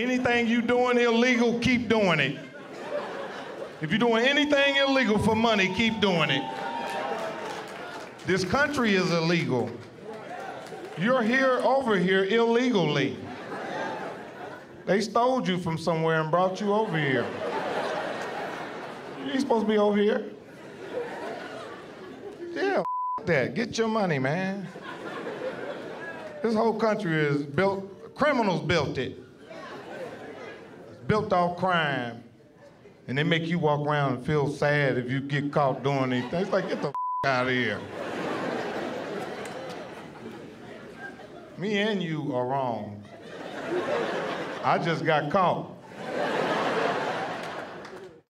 Anything you doing illegal, keep doing it. If you're doing anything illegal for money, keep doing it. This country is illegal. You're here over here illegally. They stole you from somewhere and brought you over here. You supposed to be over here. Yeah, that. Get your money, man. This whole country is built, criminals built it. Built off crime. And they make you walk around and feel sad if you get caught doing anything. It's like, get the out of here. Me and you are wrong. I just got caught.